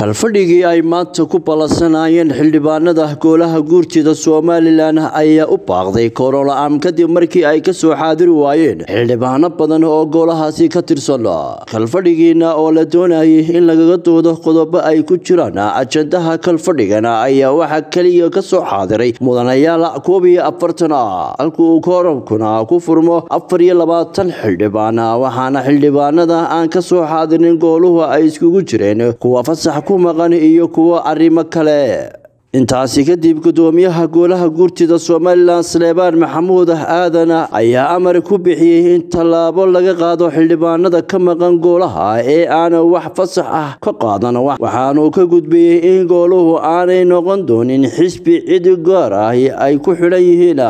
kalfadhigii ay maanta ku ballansanayeen xildhibaanada golaha guurtida somalilan ayaa u baaqday koroola-aan kadib markii ay ka soo xaadiri waayeen xildhibaano badan oo golahaasi ka tirsan. Kalfadhigiina oo la doonayay in lagaga doodo qodobo ay ku jiraan ajandaha kalfadhigana ayaa waxaa keliya ka soo xaadiray mudanayaal koob iyo afartan. Ah halka uu koorabkuna ku furmo afar iyo labaatan xildhibaan waxaana xildhibaanada aan ka soo xaadirin gooluhu ay iskugu jireen kuwa fasax ku maqan iyo kuwo arrimo kale. Intaasi kadib gudoomiyaha golaha guurtida somalilan saleebaan maxamuud aadan ayaa amar ku bixiyey in tallaabo laga qaado xildhibaanada ka maqan goolaha ee aan wax fasax ah ka qaadan. Waxaanuu ka gudbiyey in gooluhu aanay noqon doonin xisbi cid gaar ah ay ku xidhan yihiin.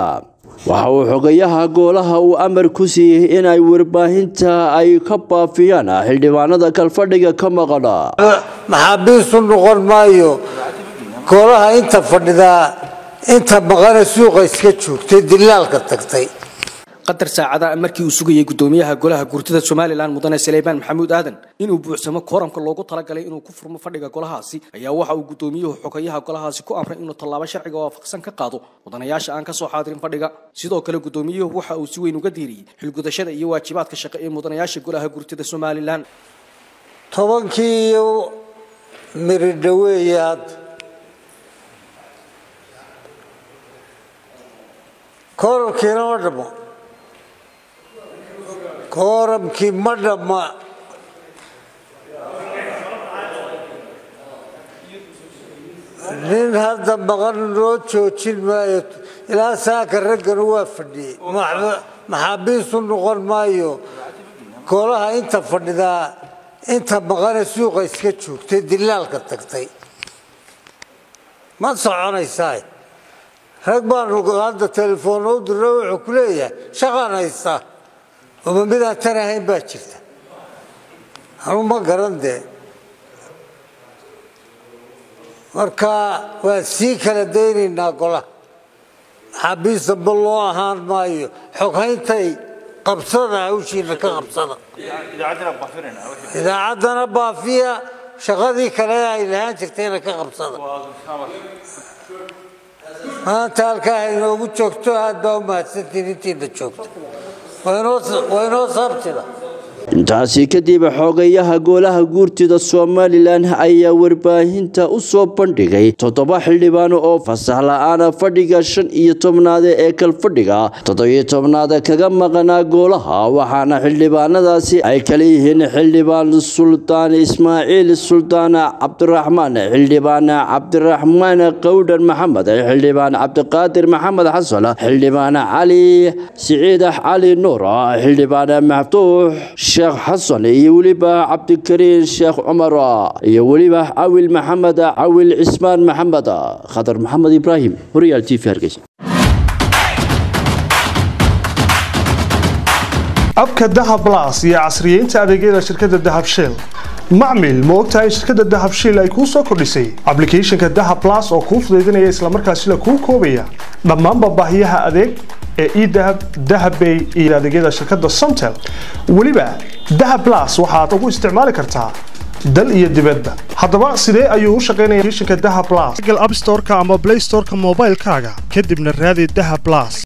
Waxa uu xogayaha goolaha uu amar ku siiyey inay warbaahinta ay ka baafiyaan xildhibaanada kalfadhiga ka maqan maxaabiistu noqon maayo? Golaha inta fadhidaa inta maqane suuqa iska joogtay dilaalka tagtay. Qadar saacada markii uu sugayay gudoomiyaha golaha guurtida somalilan mudane saleebaan maxamuud aadan inuu buuxsamo kooramka loogu talagalay inuu ku furmo fadhiga golahaasi ayaa waxa uu gudoomiyuhu xogayaha golahaasi ku amray inuu tallaabo sharciga waafaqsan ka qaado. Mudanayaasha aan ka soo xaadirin fadhiga sidoo kale gudoomiyuhu waxa uu si weyn uga diiriyey xilgudashada iyo waajibaadka shaqe ee mudanayaasha golaha guurtida somalilan tobankii iyo miridhaweeyaad kooramkiina ma dhammo kooramkii ma dhamma nin hadda maqan loo joojin maayo ilaa saaka ragganu waa fadhiyey. Maxaabiistu noqon maayo? Golaha inta fadhidaa inta maqane suuqa iska joogtay dilaalka tagtay. Ma soconaysaa? Rag baanu hadda telefoon u dirno wuxuu ku leeyahay shaqaan haystaa oma midaan tan ahayn baa jirta. Anu ma garan dee. Marka waan sii kala daynaynaa golaha maxaabiis damba loo ahaan maayo. Xoghayntay قبصنا وشي لك قبصنا. إذا عدنا بافرنا إذا عدنا بافيا شغذي كلا إلى هان تكتينا قبصنا. ها تالك إنه وجهك تو هاد دوما ما تنتي نتي بتشوفت وينو وينو صبتنا intaasi kadib xogayaha golaha guurtida somalilan ayaa warbaahinta u soo bandhigay toddoba xildhibaan oo fasax la'aana fadhiga shan iyo tobnaade ee kalfadhiga. Toddobiyo tobnaad kaga maqanaa goolaha waxaana xildhibaanadaasi ay kala yihiin xildhibaan suldaan ismaaciil suldaan cabdiraxmaan xildhibaan cabdiraxmaan qowdhan maxamed xildhibaan cabdiqaadir maxamed xasan xildhibaan cali siciid cali nuur xildhibaan maxduux sheekh xasan iyo weliba cabdikariin sheekh cumar iyo weliba cawil maxamed cawil cismaan maxamed khadar maxamed ibraahim horyaal t v hargeysa. Abka dahab las iyo casriyeynta adeegyada shirkadda dahab shell. Macmil ma ogtahay shirkadda dahab shell ay kuu soo kordhisay. Ablicathonka dahab las oo kuu fudaydinaya islamarkaasila kuu koobaya dhammaanba baahiyaha adeeg ee edahab dahabbay iyo adeegyada shirkadda somtel weliba dahab las waxaad ugu isticmaali kartaa dal iyo dibadba. Haddaba sidee ayuu u shaqaynaya kishinka daha blas google app storeka ama play storeka moobaylkaaga kadibna raadi daha blas